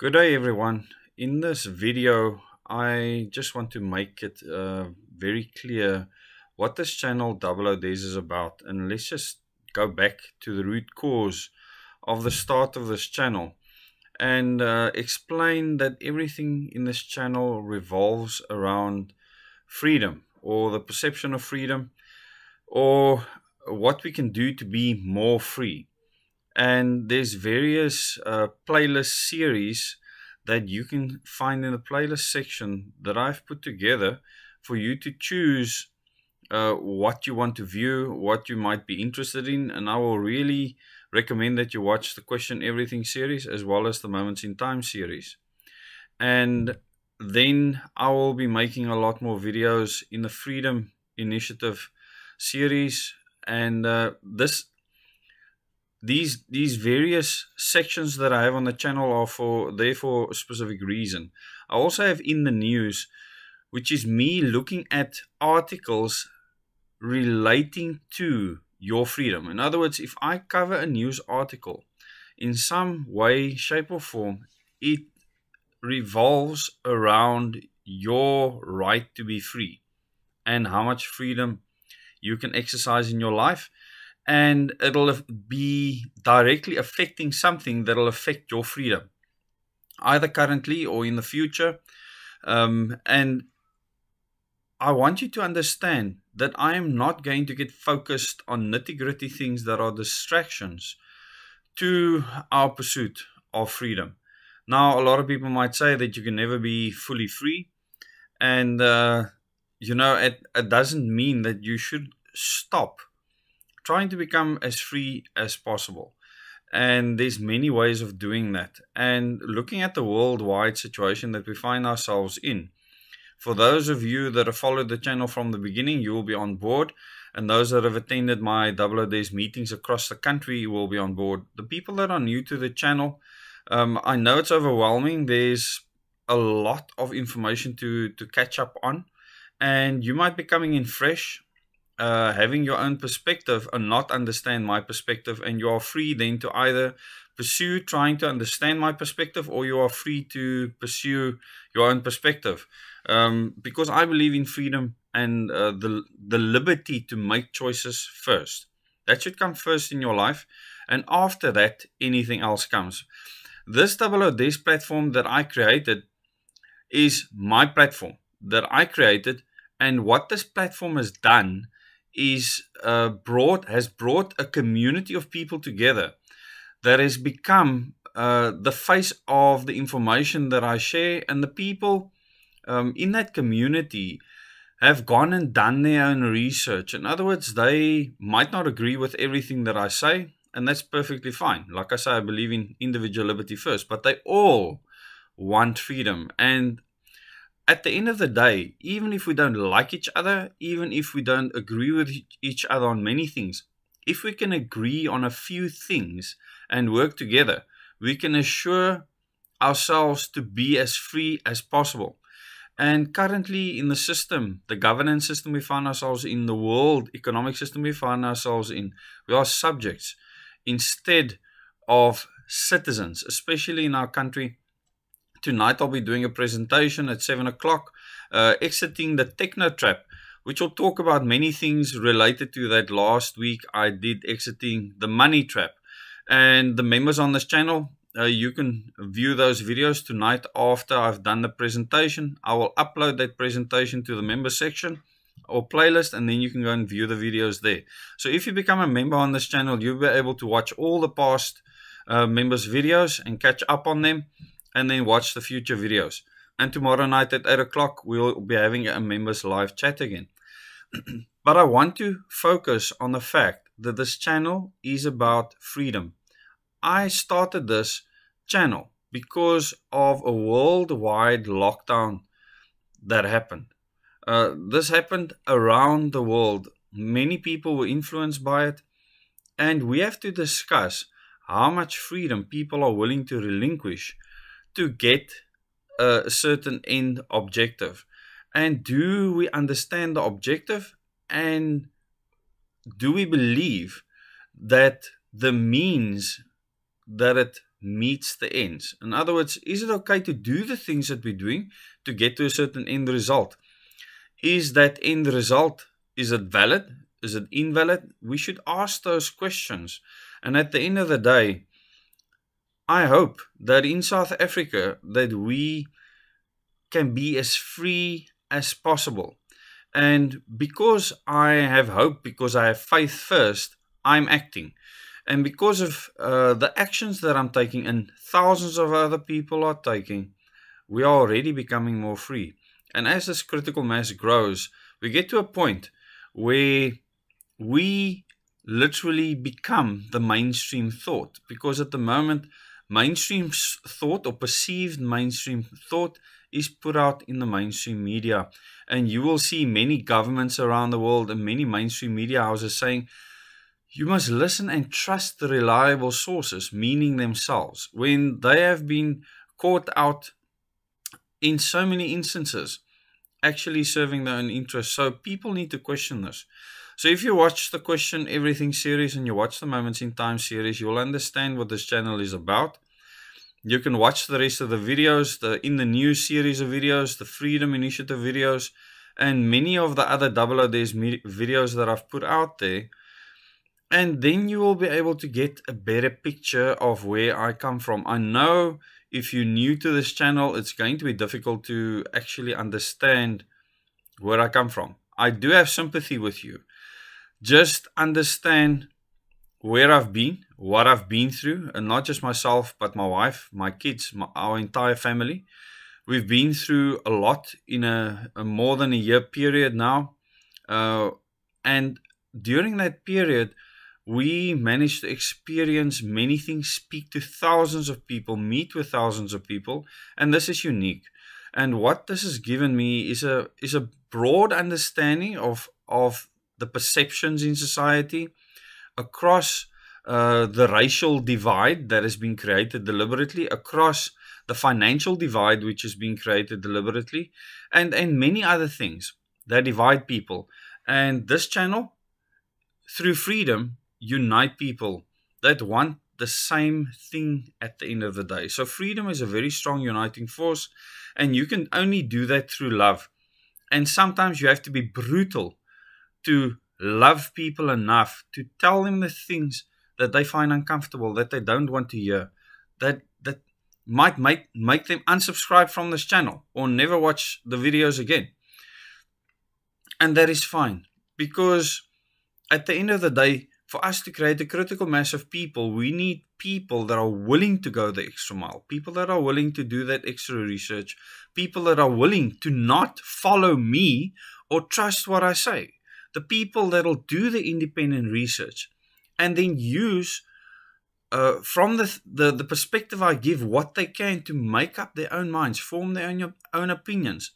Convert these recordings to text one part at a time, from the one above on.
Good day everyone. In this video I just want to make it uh, very clear what this channel Double Des is about and let's just go back to the root cause of the start of this channel and uh, explain that everything in this channel revolves around freedom or the perception of freedom or what we can do to be more free and there's various uh, playlist series that you can find in the playlist section that I've put together for you to choose uh, what you want to view, what you might be interested in, and I will really recommend that you watch the Question Everything series as well as the Moments in Time series. And then I will be making a lot more videos in the Freedom Initiative series and uh, this these these various sections that I have on the channel are for there for a specific reason. I also have in the news, which is me looking at articles relating to your freedom. In other words, if I cover a news article in some way, shape, or form, it revolves around your right to be free and how much freedom you can exercise in your life and it'll be directly affecting something that'll affect your freedom, either currently or in the future. Um, and I want you to understand that I am not going to get focused on nitty gritty things that are distractions to our pursuit of freedom. Now, a lot of people might say that you can never be fully free, and uh, you know, it, it doesn't mean that you should stop trying to become as free as possible. And there's many ways of doing that. And looking at the worldwide situation that we find ourselves in, for those of you that have followed the channel from the beginning, you will be on board. And those that have attended my Double Des meetings across the country will be on board. The people that are new to the channel, um, I know it's overwhelming. There's a lot of information to, to catch up on. And you might be coming in fresh uh, having your own perspective and not understand my perspective, and you are free then to either pursue trying to understand my perspective or you are free to pursue your own perspective. Um, because I believe in freedom and uh, the, the liberty to make choices first. That should come first in your life, and after that, anything else comes. This Double O platform that I created is my platform that I created, and what this platform has done is uh, brought has brought a community of people together that has become uh, the face of the information that I share, and the people um, in that community have gone and done their own research. In other words, they might not agree with everything that I say, and that's perfectly fine. Like I say, I believe in individual liberty first, but they all want freedom, and at the end of the day, even if we don't like each other, even if we don't agree with each other on many things, if we can agree on a few things and work together, we can assure ourselves to be as free as possible. And currently, in the system, the governance system we find ourselves in, the world economic system we find ourselves in, we are subjects instead of citizens, especially in our country Tonight I'll be doing a presentation at 7 o'clock, uh, exiting the techno trap, which will talk about many things related to that last week I did exiting the money trap. And the members on this channel, uh, you can view those videos tonight after I've done the presentation. I will upload that presentation to the member section or playlist and then you can go and view the videos there. So if you become a member on this channel, you'll be able to watch all the past uh, members videos and catch up on them and then watch the future videos. And tomorrow night at 8 o'clock, we'll be having a members live chat again. but I want to focus on the fact that this channel is about freedom. I started this channel because of a worldwide lockdown that happened. Uh, this happened around the world. Many people were influenced by it, and we have to discuss how much freedom people are willing to relinquish to get a certain end objective. And do we understand the objective? And do we believe that the means that it meets the ends. In other words, is it okay to do the things that we're doing to get to a certain end result? Is that end result is it valid? Is it invalid? We should ask those questions. And at the end of the day, I hope that in South Africa that we can be as free as possible. And because I have hope, because I have faith first, I'm acting. And because of uh, the actions that I'm taking and thousands of other people are taking, we are already becoming more free. And as this critical mass grows, we get to a point where we literally become the mainstream thought. Because at the moment, mainstream thought or perceived mainstream thought is put out in the mainstream media. And you will see many governments around the world and many mainstream media houses saying, you must listen and trust the reliable sources, meaning themselves, when they have been caught out in so many instances, actually serving their own interests. So people need to question this. So if you watch the Question Everything series and you watch the Moments in Time series, you'll understand what this channel is about. You can watch the rest of the videos, the in the new series of videos, the Freedom Initiative videos, and many of the other Double Des videos that I've put out there. And then you will be able to get a better picture of where I come from. I know if you're new to this channel, it's going to be difficult to actually understand where I come from. I do have sympathy with you just understand where I've been, what I've been through, and not just myself, but my wife, my kids, my, our entire family. We've been through a lot in a, a more than a year period now. Uh, and during that period, we managed to experience many things, speak to thousands of people, meet with thousands of people, and this is unique. And what this has given me is a is a broad understanding of of the perceptions in society, across uh, the racial divide that has been created deliberately, across the financial divide which has been created deliberately, and, and many other things that divide people. And this channel, through freedom, unite people that want the same thing at the end of the day. So freedom is a very strong uniting force, and you can only do that through love. And sometimes you have to be brutal to love people enough to tell them the things that they find uncomfortable, that they don't want to hear, that that might make make them unsubscribe from this channel or never watch the videos again. And that is fine because at the end of the day, for us to create a critical mass of people, we need people that are willing to go the extra mile, people that are willing to do that extra research, people that are willing to not follow me or trust what I say the people that'll do the independent research and then use uh, from the, the, the perspective I give what they can to make up their own minds, form their own, own opinions,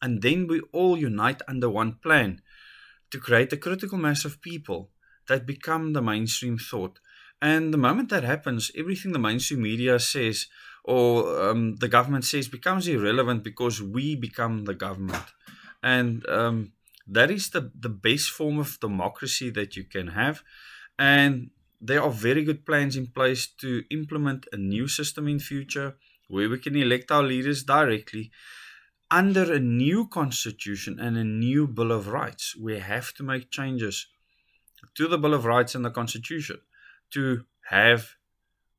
and then we all unite under one plan to create a critical mass of people that become the mainstream thought. And the moment that happens, everything the mainstream media says or um, the government says becomes irrelevant because we become the government. And um, that is the, the best form of democracy that you can have. And there are very good plans in place to implement a new system in future where we can elect our leaders directly under a new constitution and a new bill of rights we have to make changes to the bill of rights and the constitution to have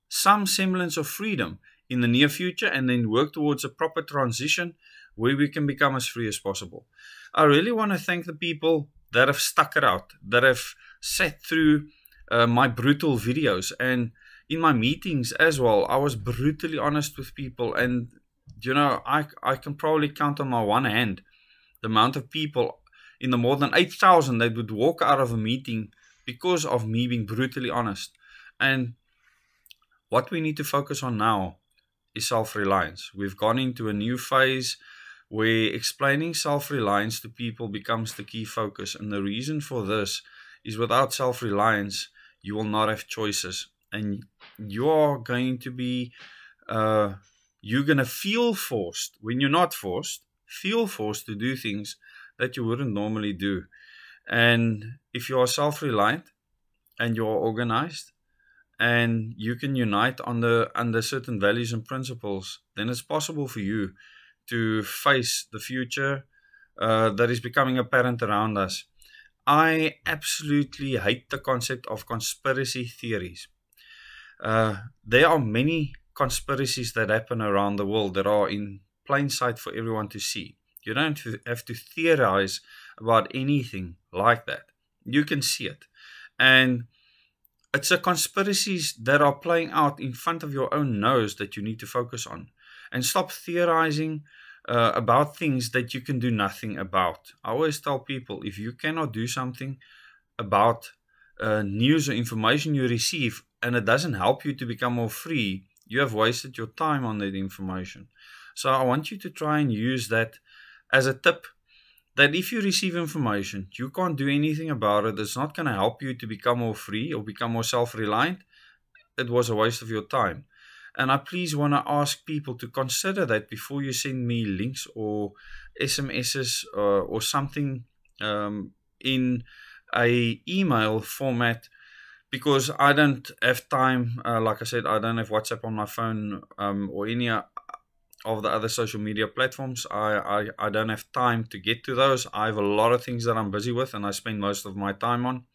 some semblance of freedom in the near future and then work towards a proper transition where we can become as free as possible I really want to thank the people that have stuck it out, that have sat through uh, my brutal videos and in my meetings as well. I was brutally honest with people, and you know, I I can probably count on my one hand the amount of people in the more than eight thousand that would walk out of a meeting because of me being brutally honest. And what we need to focus on now is self reliance. We've gone into a new phase where explaining self reliance to people becomes the key focus. And the reason for this is without self reliance, you will not have choices. And you are going to be, uh, you're going to feel forced when you're not forced, feel forced to do things that you wouldn't normally do. And if you are self reliant and you're organized and you can unite under under certain values and principles, then it's possible for you to face the future uh, that is becoming apparent around us. I absolutely hate the concept of conspiracy theories. Uh, there are many conspiracies that happen around the world that are in plain sight for everyone to see. You don't have to theorize about anything like that. You can see it. And it's the conspiracies that are playing out in front of your own nose that you need to focus on. And stop theorizing uh, about things that you can do nothing about. I always tell people if you cannot do something about uh, news or information you receive and it doesn't help you to become more free, you have wasted your time on that information. So I want you to try and use that as a tip that if you receive information, you can't do anything about it, it's not going to help you to become more free or become more self reliant, it was a waste of your time. And I please want to ask people to consider that before you send me links or SMSs or, uh, or something um, in a email format because I don't have time. Uh, like I said, I don't have WhatsApp on my phone um, or any of the other social media platforms. I, I, I don't have time to get to those. I have a lot of things that I'm busy with and I spend most of my time on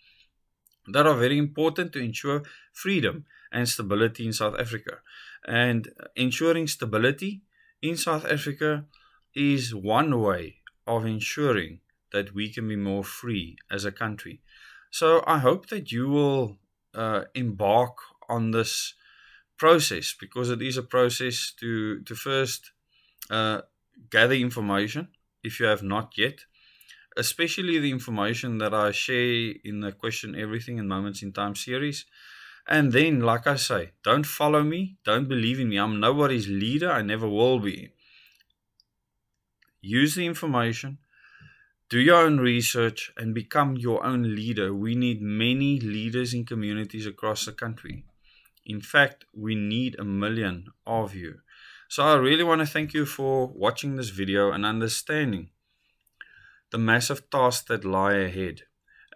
that are very important to ensure freedom and stability in South Africa. And ensuring stability in South Africa is one way of ensuring that we can be more free as a country. So I hope that you will uh, embark on this process because it is a process to to first uh, gather information if you have not yet. Especially the information that I share in the question everything in moments in time series. And then like I say don't follow me don't believe in me I'm nobody's leader I never will be. Use the information do your own research and become your own leader. We need many leaders in communities across the country in fact, we need a million of you. So I really want to thank you for watching this video and understanding the massive tasks that lie ahead.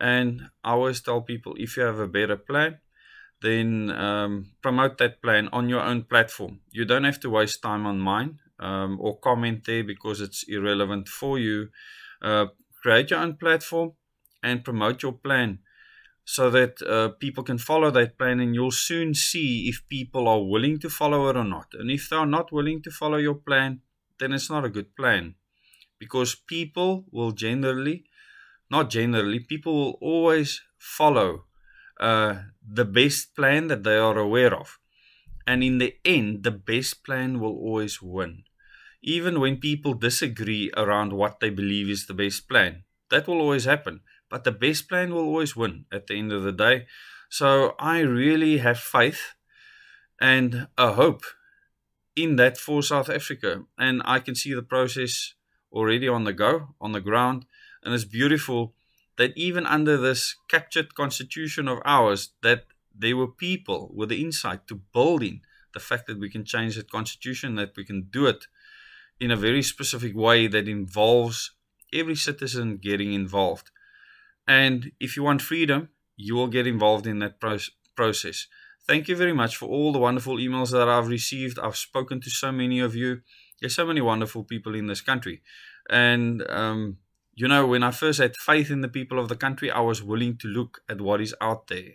And I always tell people if you have a better plan, then um, promote that plan on your own platform. You don't have to waste time on mine um, or comment there because it's irrelevant for you. Uh, create your own platform and promote your plan so that uh, people can follow that plan and you'll soon see if people are willing to follow it or not. And if they're not willing to follow your plan, then it's not a good plan because people will generally, not generally, people will always follow uh, the best plan that they are aware of. And in the end, the best plan will always win. Even when people disagree around what they believe is the best plan, that will always happen but the best plan will always win at the end of the day. So I really have faith and a hope in that for South Africa. And I can see the process already on the go, on the ground. And it's beautiful that even under this captured constitution of ours, that there were people with the insight to build in the fact that we can change that constitution, that we can do it in a very specific way that involves every citizen getting involved. And if you want freedom, you will get involved in that process. Thank you very much for all the wonderful emails that I've received. I've spoken to so many of you. There's so many wonderful people in this country. And, um, you know, when I first had faith in the people of the country, I was willing to look at what is out there.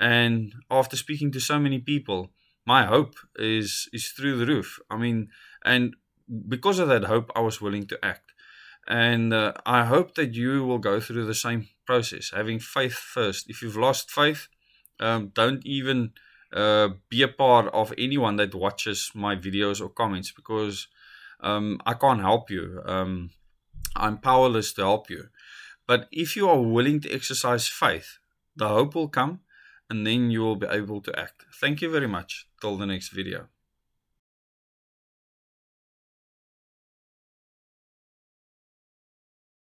And after speaking to so many people, my hope is is through the roof. I mean, and because of that hope, I was willing to act. And uh, I hope that you will go through the same process, having faith first. If you've lost faith, um, don't even uh, be a part of anyone that watches my videos or comments because um, I can't help you. Um, I'm powerless to help you. But if you are willing to exercise faith, the hope will come and then you will be able to act. Thank you very much. Till the next video.